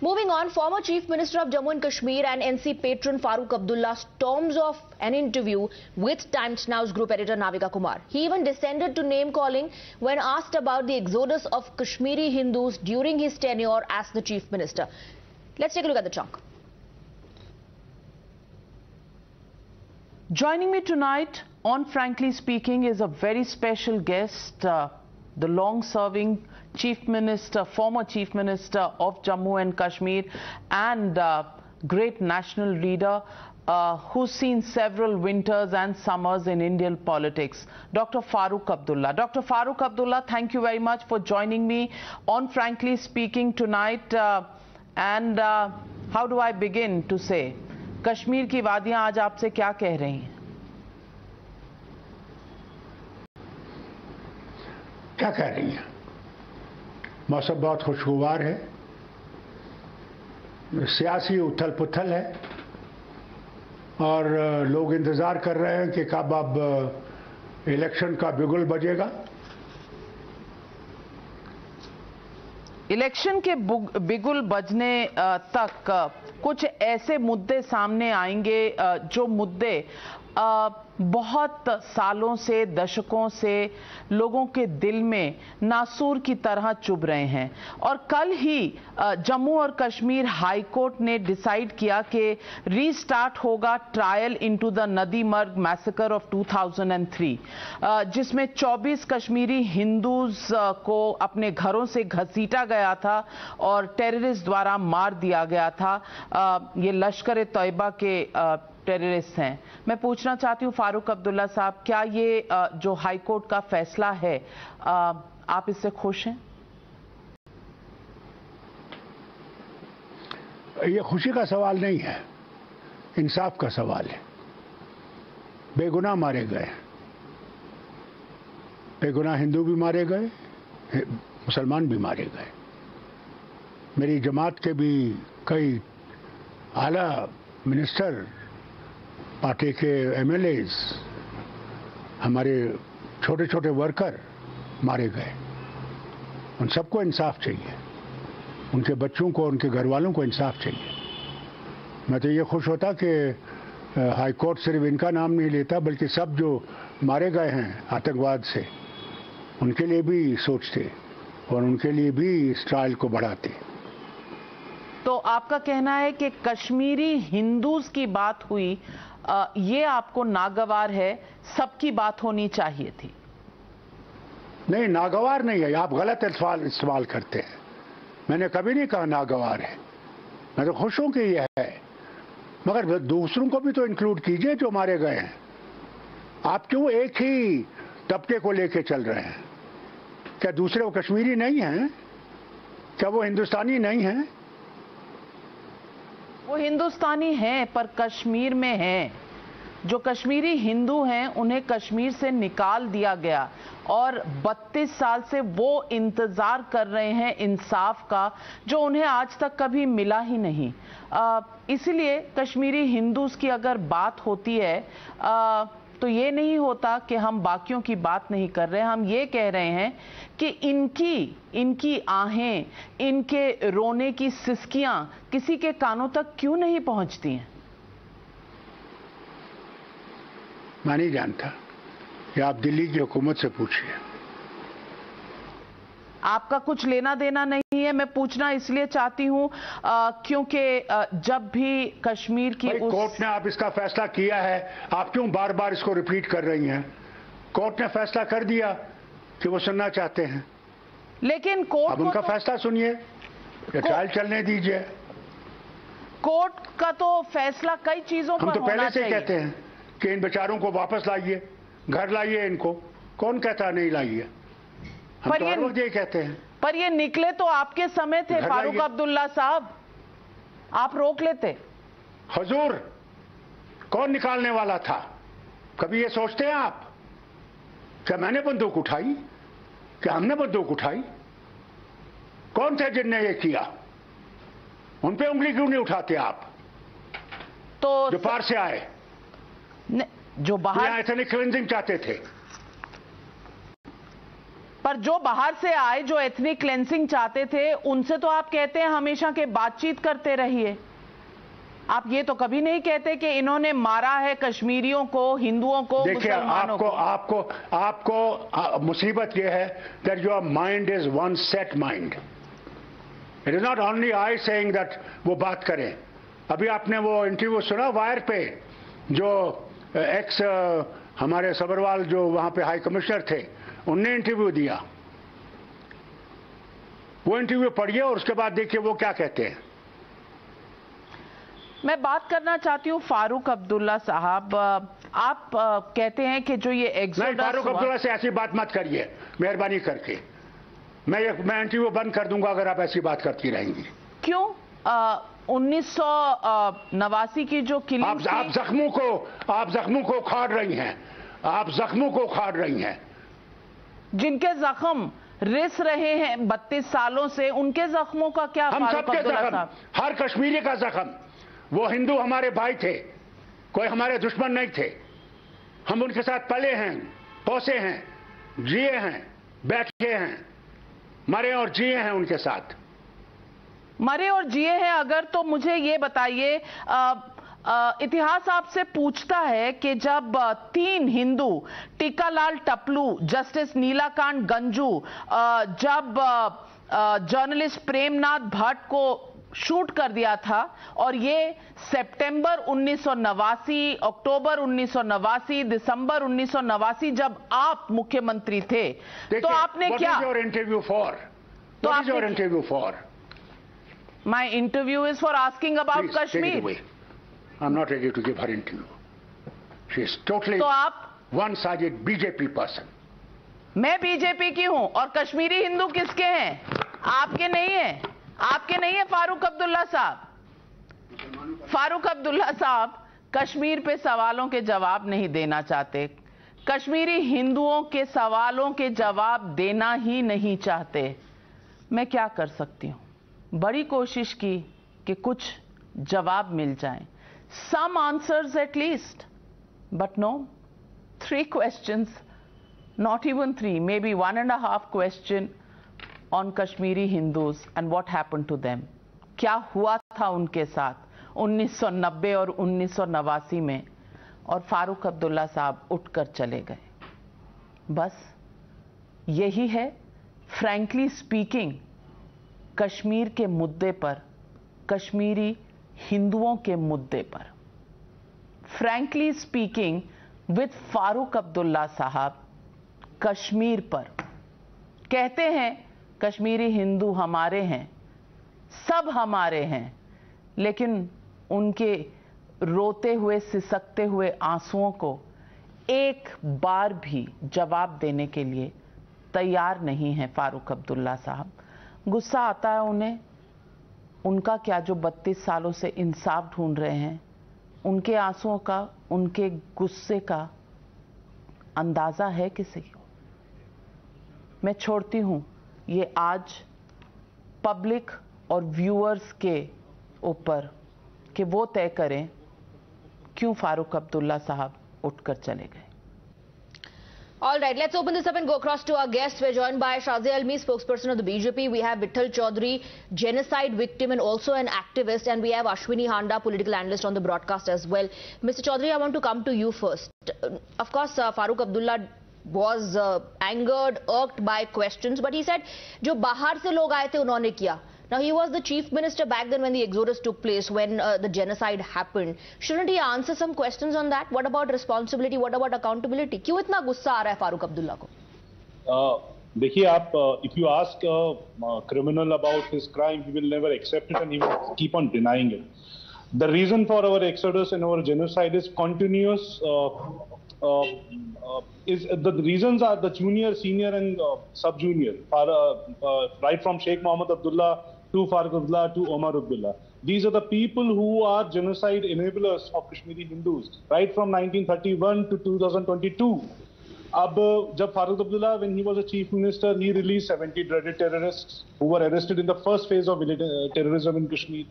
Moving on, former Chief Minister of Jammu and Kashmir and NC patron Farooq Abdullah storms off an interview with Times Now's group editor Navika Kumar. He even descended to name calling when asked about the exodus of Kashmiri Hindus during his tenure as the Chief Minister. Let's take a look at the chunk. Joining me tonight on Frankly Speaking is a very special guest, uh, the long-serving Chief Minister, former Chief Minister of Jammu and Kashmir and uh, great national leader uh, who's seen several winters and summers in Indian politics, Dr. Farooq Abdullah. Dr. Farooq Abdullah, thank you very much for joining me on Frankly Speaking tonight. Uh, and uh, how do I begin to say? Kashmir की वादियां आज आपसे क्या कह रही हैं क्या कह रही हैं मौसम बहुत खुशगवार है। सियासी उथल पुथल है। और लोग इंतज़ार कर रहे हैं कि कब अब इलेक्शन का बिगुल बजेगा। इलेक्शन के बिगुल बजने तक कुछ ऐसे मुद्दे सामने आएँगे जो मुद्दे बहुत सालों से, दशकों से लोगों के दिल में नासूर की तरह चुभ रहे हैं। और कल ही जम्मू और कश्मीर हाई कोर्ट ने डिसाइड किया कि रीस्टार्ट होगा ट्रायल इनटू द नदी मर्ग मैसेकर ऑफ़ 2003 जिसमें 24 कश्मीरी हिंदूज को अपने घरों से घसीटा गया था और टेररिस्ट द्वारा मार दिया गया था। ये लश्कर तयबा के टेररिस्ट हैं। मैं पूछना चाहती हूँ, फारूक अब्दुल्ला साहब, क्या ये जो हाई कोर्ट का फैसला है आप इससे खुश हैं? ये खुशी का सवाल नहीं है, इंसाफ का सवाल है। बेगुनाह मारे गए। बेगुनाह हिंदू भी मारे गए, मुसलमान भी मारे गए। मेरी जमात के भी कई आला मिनिस्टर पार्टी के एमएलएज हमारे छोटे छोटे वर्कर मारे गए। उन सबको इंसाफ चाहिए। उनके बच्चों को, उनके घर वालों को इंसाफ चाहिए। मैं तो ये खुश होता कि हाई कोर्ट सिर्फ़ इनका नाम नहीं लेता, बल्कि सब जो मारे गए हैं आतंकवाद से, उनके लिए भी सोचते और उनके लिए भी इस ट्रायल को बढ़ाते। तो आपका कहना है कि कश्मीरी हिंदूज की बात हुई ये आपको नागवार है, सबकी बात होनी चाहिए थी। नहीं, नागवार नहीं है, आप गलत सवाल इस्तेमाल करते हैं। मैंने कभी नहीं कहा नागवार है। मैं तो खुश हूँ कि यह है। मगर दूसरों को भी तो इंक्लूड कीजिए जो मारे गए हैं। आप क्यों एक ही तबके को लेके चल रहे हैं? क्या दूसरे वो कश्मीरी नहीं हैं? क्या वो हिंदुस्तानी नहीं हैं? वो हिंदुस्तानी हैं पर कश्मीर में हैं। जो कश्मीरी हिंदू हैं उन्हें कश्मीर से निकाल दिया गया। और 32 साल से वो इंतज़ार कर रहे हैं इंसाफ का जो उन्हें आज तक कभी मिला ही नहीं। इसलिए कश्मीरी हिंदूज की अगर बात होती है आ, तो ये नहीं होता कि हम बाकियों की बात नहीं कर रहे, हम ये कह रहे हैं कि इनकी इनकी आहें, इनके रोने की सिसकियाँ किसी के कानों तक क्यों नहीं पहुँचती हैं? मैं नहीं जानता। कि आप दिल्ली की हुकूमत से पूछिए। आपका कुछ लेना देना नहीं है मैं पूछना इसलिए चाहती हूँ क्योंकि जब भी कश्मीर की उस... कोर्ट ने आप इसका फैसला किया है आप क्यों बार बार इसको रिपीट कर रही हैं? कोर्ट ने फैसला कर दिया कि वो सुनना चाहते हैं। लेकिन कोर्ट अब उनका तो... फैसला सुनिए। ट्रायल चलने दीजिए। कोर्ट का तो फैसला कई चीज़ों हम पर तो पहले से कहते हैं कि इन बेचारों को वापस लाइए घर लाइए इनको। कौन कहता नहीं लाइए? पर तो ये, ये कहते हैं। पर ये निकले तो आपके समय थे फारूक अब्दुल्ला साहब। आप रोक लेते। हजूर कौन निकालने वाला था? कभी ये सोचते हैं आप? क्या मैंने बंदूक उठाई? क्या हमने बंदूक उठाई? कौन थे जिनने ये किया? उन पे उंगली क्यों नहीं उठाते आप? तो जो पार से आए। जो बाहर आए एथनिक क्लिनजिंग चाहते थे। पर जो बाहर से आए जो एथनिक क्लेंसिंग चाहते थे उनसे तो आप कहते हैं हमेशा के बातचीत करते रहिए। आप ये तो कभी नहीं कहते कि इन्होंने मारा है कश्मीरियों को हिंदुओं को देखिए आपको को। आपको आपको आ, मुसीबत यह है that your mind is one set mind it is not only I saying that वो बात करें। अभी आपने वो इंटरव्यू सुना वायर पे जो एक्स हमारे सबरवाल जो वहाँ पे हाई कमिश्नर थे उनने इंटरव्यू दिया। वो इंटरव्यू पढ़िए और उसके बाद देखिए वो क्या कहते हैं। मैं बात करना चाहती हूँ फारूक अब्दुल्ला साहब। आप कहते हैं कि जो ये नहीं फारूक अब्दुल्ला से ऐसी बात मत करिए मेहरबानी करके। मैं ये मैं इंटरव्यू बंद कर दूँगा अगर आप ऐसी बात करती रहेंगी। क्यों? उन्नीस सौ नवासी की जो किलिंग आप, आप जख्मों को आप जख्मों को उखाड़ रही हैं। आप जख्मों को उखाड़ रही हैं। जिनके जख्म रिस रहे हैं बत्तीस सालों से उनके जख्मों का क्या हम सबके जख्म हर कश्मीरी का जख्म। वो हिंदू हमारे भाई थे कोई हमारे दुश्मन नहीं थे। हम उनके साथ पले हैं पोसे हैं जिए हैं बैठे हैं मरे और जिए हैं उनके साथ। मरे और जिए हैं अगर तो मुझे ये बताइए इतिहास आपसे पूछता है कि जब तीन हिंदू टीकालाल टपलू जस्टिस नीलाकांत गंजू जब जर्नलिस्ट प्रेमनाथ भट्ट को शूट कर दिया था और ये सितंबर उन्नीस सौ नवासी अक्टूबर उन्नीस सौ नवासी दिसंबर उन्नीस सौ नवासी जब आप मुख्यमंत्री थे तो आपने क्या इंटरव्यू फॉर तो interview for my interview is for asking about Kashmir I am not ready to give her interview she is totally तो आप वन साइडेड बीजेपी पर्सन मैं बीजेपी की हूँ और कश्मीरी हिंदू किसके हैं? आपके नहीं है। आपके नहीं है फारूक अब्दुल्ला साहब। फारूक अब्दुल्ला साहब कश्मीर पे सवालों के जवाब नहीं देना चाहते। कश्मीरी हिंदुओं के सवालों के जवाब देना ही नहीं चाहते। मैं क्या कर सकती हूँ? बड़ी कोशिश की कि कुछ जवाब मिल जाए। Some answers at least but no three questions not even three may be one and half question on Kashmiri Hindus and what happen to them क्या हुआ था उनके साथ? 1990 और उन्नीस में और फारूक अब्दुल्ला साहब उठकर चले गए। बस यही है फ्रैंकली स्पीकिंग कश्मीर के मुद्दे पर, कश्मीरी हिंदुओं के मुद्दे पर। Frankly speaking with Farooq Abdullah साहब, कश्मीर पर। कहते हैं, कश्मीरी हिंदू हमारे हैं, सब हमारे हैं। लेकिन उनके रोते हुए, सिसकते हुए आंसुओं को एक बार भी जवाब देने के लिए तैयार नहीं है फारूक अब्दुल्ला साहब। गुस्सा आता है उन्हें उनका क्या जो 32 सालों से इंसाफ ढूंढ रहे हैं, उनके आंसुओं का, उनके गुस्से का अंदाज़ा है किसी? को मैं छोड़ती हूँ, ये आज पब्लिक और व्यूअर्स के ऊपर कि वो तय करें, क्यों फारूक अब्दुल्ला साहब उठकर चले गए? All right, let's open this up and go across to our guests. We're joined by Shazi Almi, spokesperson of the BJP. We have Vittal Chaudhary, genocide victim and also an activist. And we have Ashwini Handa, political analyst on the broadcast as well. Mr. Chaudhary, I want to come to you first. Of course, uh, Farooq Abdullah was uh, angered, irked by questions, but he said, जो बाहर से लोग आए थे उन्होंने किया. Now he was the chief minister back then when the exodus took place, when uh, the genocide happened. Shouldn't he answer some questions on that? What about responsibility? What about accountability? क्यों इतना गुस्सा आ रहा है फारूक अब्दुल्ला को? देखिए आप if you ask a criminal about his crime, he will never accept it and he will keep on denying it. The reason for our exodus and our genocide is continuous uh, uh, uh, is the reasons are the junior, senior, and uh, sub junior, right from Sheikh Mohammed Abdullah to Farooq Abdullah to Omar Abdullah. These are the people who are genocide enablers of Kashmiri Hindus, right from 1931 to 2022. Ab, Abdullah, when he was a chief minister, he released 70 dreaded terrorists who were arrested in the first phase of terrorism in Kashmir.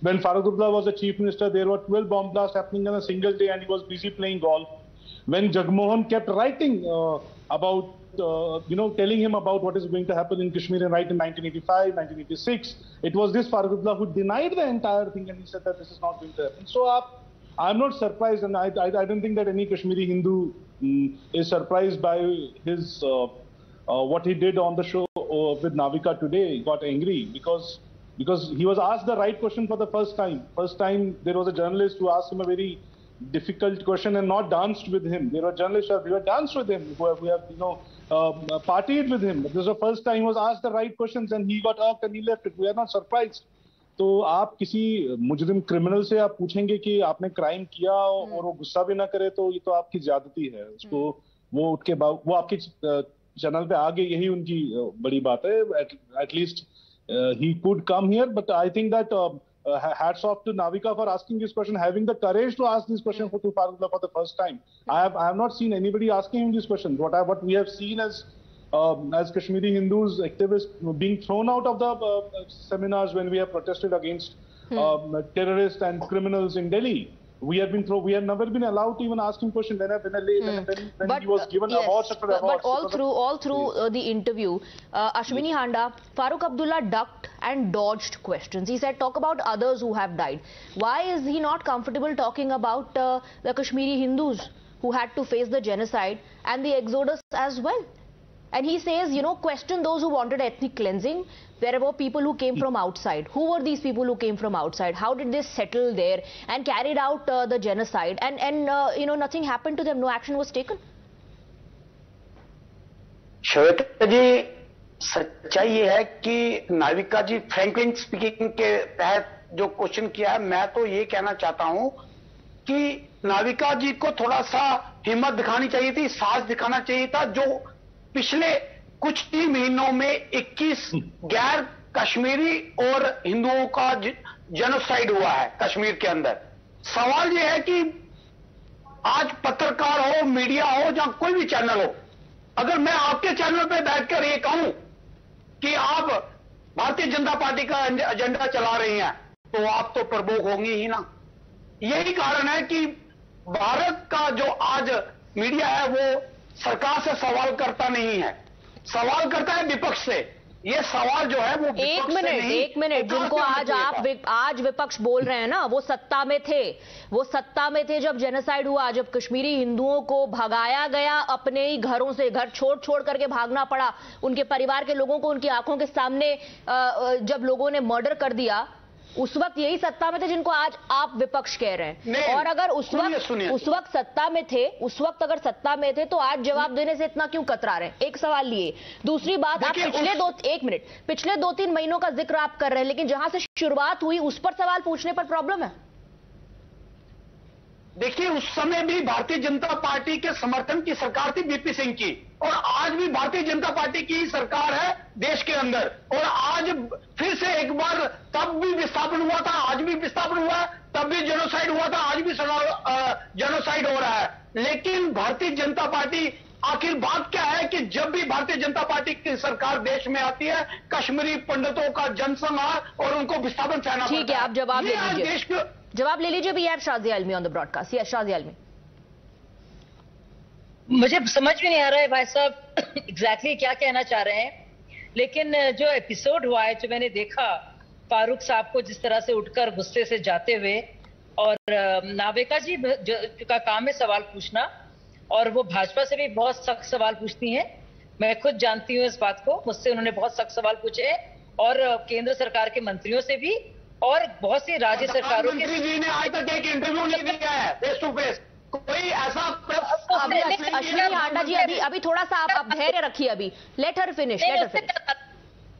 When Farooq Abdullah was the chief minister, there were 12 bomb blasts happening in a single day and he was busy playing golf when Jagmohan kept writing uh, about uh, you know, telling him about what is going to happen in Kashmir and right in 1985, 1986. It was this Farugullah who denied the entire thing and he said that this is not going to happen. So uh, I'm not surprised and I, I, I, don't think that any Kashmiri Hindu um, is surprised by his uh, uh, what he did on the show uh, with Navika today. He got angry because because he was asked the right question for the first time. First time there was a journalist who asked him a very difficult question and not danced with him. There were journalists who have danced with him, who have, who have you know, Um, uh, partied with him. This is the first time he was asked the right questions and he got irked and he left. It. We are not surprised. तो आप किसी मुजरिम criminal से आप पूछेंगे कि आपने crime किया हम्म। और वो गुस्सा भी ना करे तो ये तो आपकी ज्यादती है हम्म। उसको वो उठ के वो आपके चैनल पे आ गए यही उनकी बड़ी बात है at least he could come here but I think that uh, hats off to Navika for asking this question, having the courage to ask this question for Farullah for the first time. I have I have not seen anybody asking him this question. What I, what we have seen as um, as Kashmiri Hindus activists being thrown out of the uh, seminars when we have protested against hmm. um, terrorists and criminals in Delhi we have been through, we have never been allowed to even ask him questions when, when, when, when, when but, he was given uh, yes, awards after but, awards. But all through, all through uh, the interview, uh, Ashwini Handa, Farooq Abdullah ducked and dodged questions. He said, talk about others who have died. Why is he not comfortable talking about uh, the Kashmiri Hindus who had to face the genocide and the exodus as well? And he says, you know, question those who wanted ethnic cleansing. There were people who came from outside. Who were these people who came from outside? How did they settle there and carried out uh, the genocide? And, and uh, you know, nothing happened to them. No action was taken. Shweta जी सच्चाई ये है कि नाविका जी Franklin speaking के तहत जो question किया है मैं तो ये कहना चाहता हूं कि नाविका जी को थोड़ा सा हिम्मत दिखानी चाहिए थी साहस दिखाना चाहिए था जो पिछले कुछ ही महीनों में 21 गैर कश्मीरी और हिंदुओं का जेनोसाइड हुआ है कश्मीर के अंदर। सवाल यह है कि आज पत्रकार हो मीडिया हो या कोई भी चैनल हो अगर मैं आपके चैनल पे बैठकर ये कहूँ कि आप भारतीय जनता पार्टी का एजेंडा चला रही हैं तो आप तो प्रभुख होंगी ही ना। यही कारण है कि भारत का जो आज मीडिया है वो सरकार से सवाल करता नहीं है। सवाल करता है विपक्ष से। ये सवाल जो है वो एक मिनट एक मिनट जिनको आज आप विप, आज विपक्ष बोल रहे हैं ना वो सत्ता में थे। वो सत्ता में थे जब जेनोसाइड हुआ जब कश्मीरी हिंदुओं को भगाया गया अपने ही घरों से घर छोड़ छोड़ करके भागना पड़ा। उनके परिवार के लोगों को उनकी आँखों के सामने जब लोगों ने मर्डर कर दिया उस वक्त यही सत्ता में थे जिनको आज आप विपक्ष कह रहे हैं। और अगर उस वक्त उस वक्त सत्ता में थे उस वक्त अगर सत्ता में थे तो आज जवाब देने से इतना क्यों कतरा रहे हैं? एक सवाल लिए। दूसरी बात आप पिछले दो एक मिनट। पिछले दो तीन महीनों का ज़िक्र आप कर रहे हैं लेकिन जहाँ से शुरुआत हुई उस पर सवाल पूछने पर प्रॉब्लम है? देखिए उस समय भी भारतीय जनता पार्टी के समर्थन की सरकार थी बीपी सिंह की। और आज भी भारतीय जनता पार्टी की ही सरकार है देश के अंदर। और आज फिर से एक बार तब भी विस्थापन हुआ था आज भी विस्थापन हुआ तब भी जेनोसाइड हुआ था आज भी जेनोसाइड हो रहा है। लेकिन भारतीय जनता पार्टी आखिर बात क्या है कि जब भी भारतीय जनता पार्टी की सरकार देश में आती है कश्मीरी पंडितों का जनसंहार और उनको विस्थापन सहना ठीक है आप जवाब देश के जवाब ले लीजिए भी आप Shazia Ilmi on the broadcast yes Shazia Ilmi. मुझे समझ भी नहीं आ रहा है भाई साहब एग्जैक्टली क्या कहना चाह रहे हैं। लेकिन जो एपिसोड हुआ है, जो मैंने देखा, फारूक साहब को जिस तरह से उठकर गुस्से से जाते हुए, और नाविका जी का काम है सवाल पूछना, और वो भाजपा से भी बहुत सख्त सवाल पूछती हैं। मैं खुद जानती हूँ इस बात को, मुझसे उन्होंने बहुत सख्त सवाल पूछे और केंद्र सरकार के मंत्रियों से भी और बहुत सी राज्य सरकारों के जी ने आज तक एक इंटरव्यू नहीं दिया है फेस टू फेस कोई ऐसा अश्विनी हांडा जी अभी अभी थोड़ा सा आप धैर्य रखिए अभी। Let her finish let her finish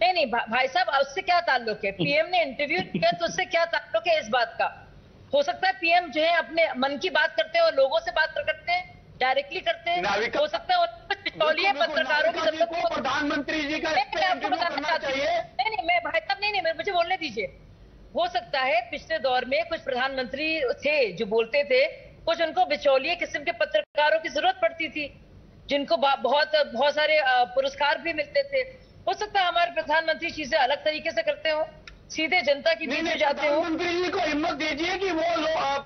नहीं नहीं भाई साहब उससे क्या ताल्लुक है? पीएम ने इंटरव्यू किया तो उससे क्या ताल्लुक है इस बात का? हो सकता है पीएम जो है अपने मन की बात करते हैं और लोगों से बात करते हैं डायरेक्टली करते हैं। हो सकता है पत्रकारों की ज़रूरत प्रधानमंत्री जी का नहीं नहीं मैं भाई साहब नहीं नहीं मुझे बोलने दीजिए। हो सकता है पिछले दौर में कुछ प्रधानमंत्री थे जो बोलते थे कुछ उनको बिचौलिए किस्म के पत्रकारों की ज़रूरत पड़ती थी जिनको बहुत बहुत सारे पुरस्कार भी मिलते थे। हो सकता है हमारे प्रधानमंत्री चीज़ें अलग तरीके से करते हो सीधे जनता के बीच में जाते हो। प्रधानमंत्री जी को हिम्मत दीजिए कि वो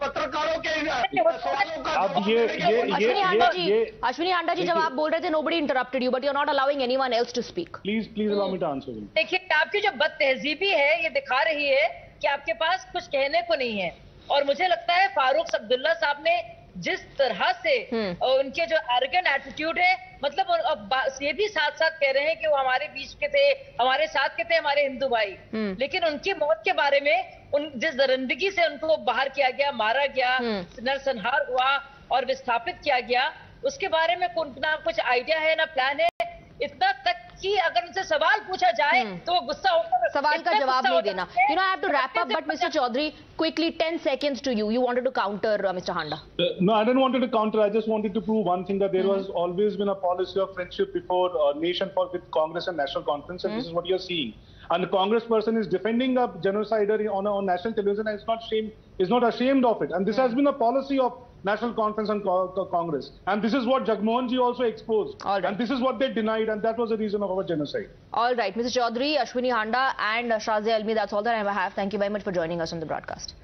पत्रकारों के अब ये- ये- जी ये- अश्विनी हांडा जी जब आप बोल रहे थे nobody interrupted you but you are not allowing anyone else to speak please allow me to answer him. देखिए आपकी जो बद तहजीबी है ये दिखा रही है कि आपके पास कुछ कहने को नहीं है और मुझे लगता है फारूक अब्दुल्ला साहब ने जिस तरह से हम्म। उनके जो एरोगेंट एटीट्यूड है मतलब अब ये भी साथ साथ कह रहे हैं कि वो हमारे बीच के थे हमारे साथ के थे हमारे हिंदू भाई हम्म। लेकिन उनकी मौत के बारे में उन जिस दरंदगी से उनको बाहर किया गया मारा गया हम्म। नरसंहार हुआ और विस्थापित किया गया उसके बारे में ना कुछ आइडिया है ना प्लान है इतना तक कि अगर उनसे सवाल पूछा जाए तो वो गुस्सा होकर सवाल का जवाब नहीं देना। You know have to wrap up but mister Chaudhary quickly 10 seconds to you you wanted to counter mister Handa no I don't wanted to counter I just wanted to prove one thing that there was always been a policy of friendship before nation for with Congress and national conference and this is what you are seeing and the congress person is defending a genocider on on national television and it's not shame is not ashamed of it. And this mm. has been a National Conference and co- co- Congress. And this is what Jagmohan ji also exposed. All right. And this is what they denied, and that was the reason of our genocide. all right mr chaudhary ashwini handa and shazia almi that's all that i have thank you very much for joining us on the broadcast